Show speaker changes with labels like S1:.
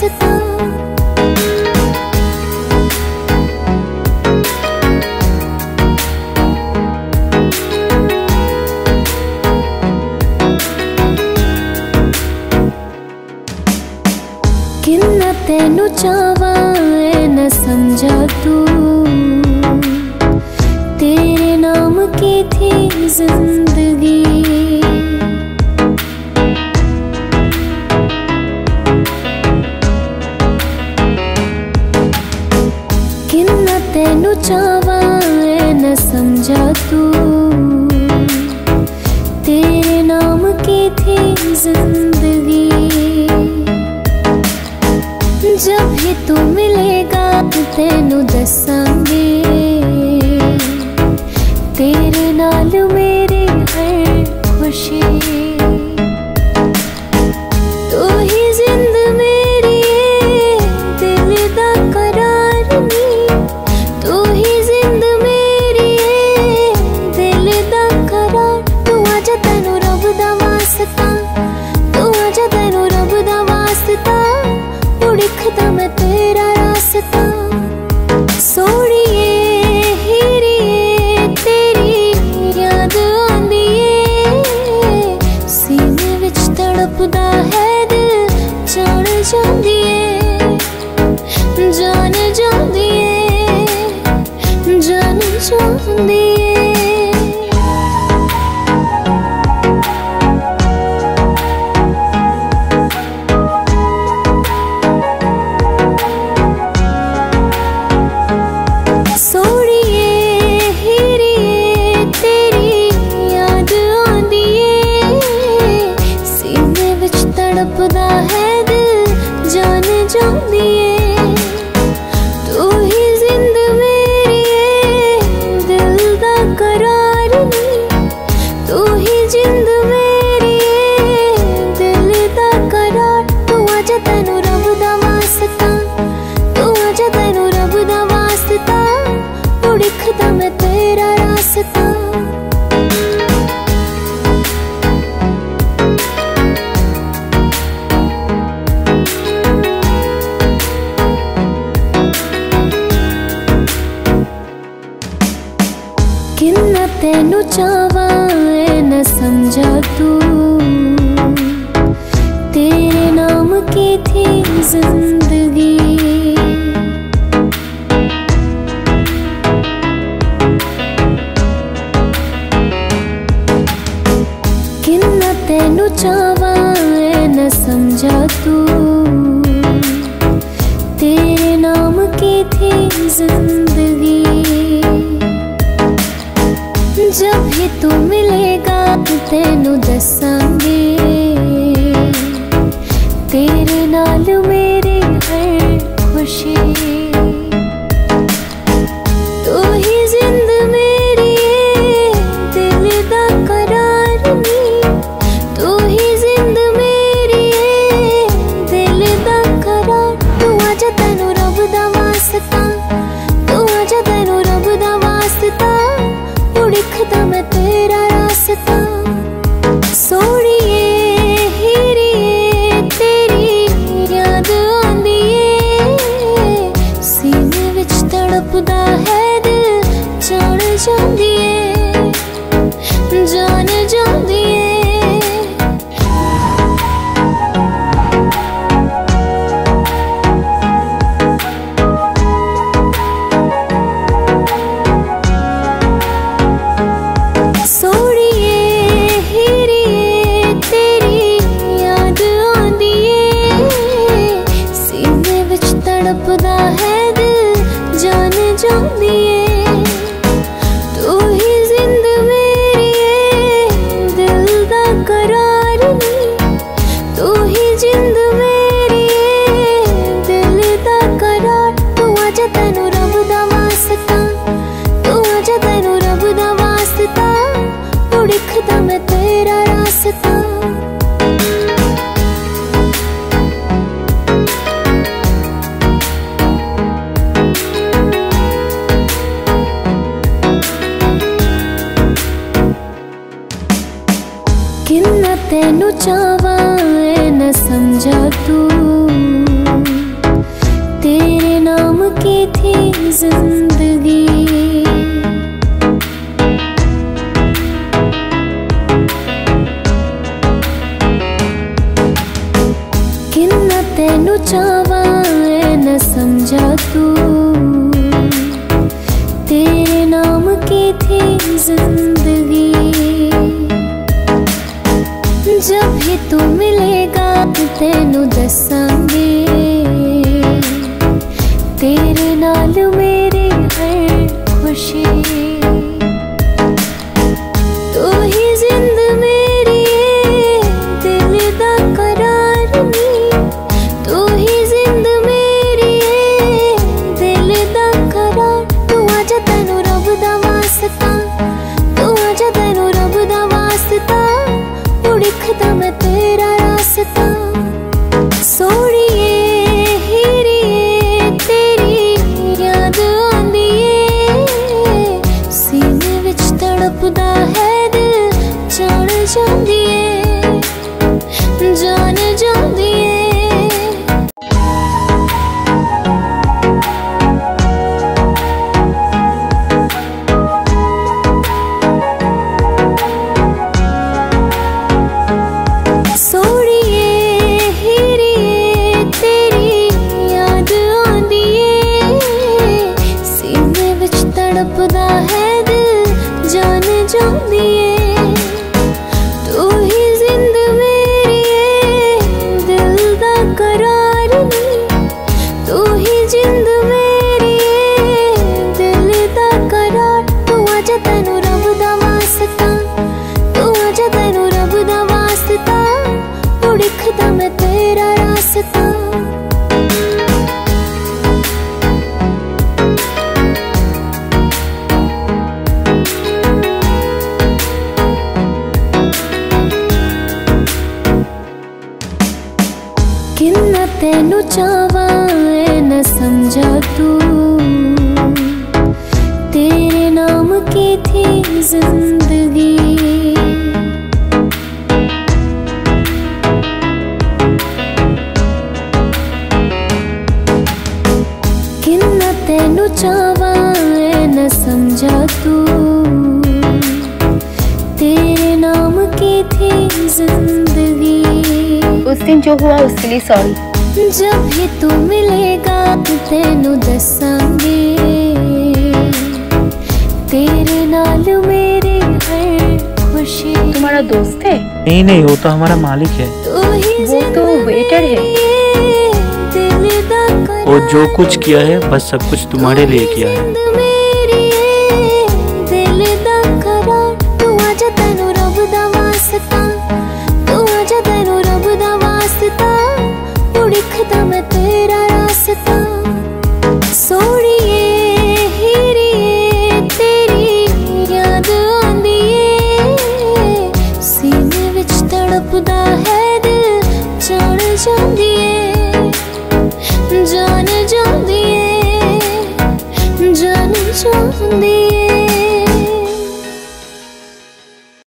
S1: 这灯 ज़िंदगी। जब ही तू मिलेगा तो तेन दस तेरे नाम की थी ज़िंदगी। जब ही तू मिलेगा तेनू दसांगे। வந்து तेनू चावा न समझा तू। तेरे नाम की थी ज़िंदगी। जब भी तू मिलेगा, तेनू दसांगे। तड़पदा है दिल जाने जो दिए चावा न समझा तू। तेरे नाम की थी ज़िंदगी। किन्ना तेनू चावा न समझा तू। तेरे नाम की थी ज़िंदगी।
S2: उस दिन जो हुआ, उसके लिए सॉरी
S1: जब भी तू मिलेगा तेनू दसांगे तेरे नाल मेरे हर खुशी।
S2: तुम्हारा दोस्त है?
S3: नहीं नहीं वो तो हमारा मालिक है।
S1: तू ही
S2: वो तो वेटर है।
S1: है
S3: वो जो कुछ किया है बस सब कुछ तुम्हारे लिए किया है।